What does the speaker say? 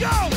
Go!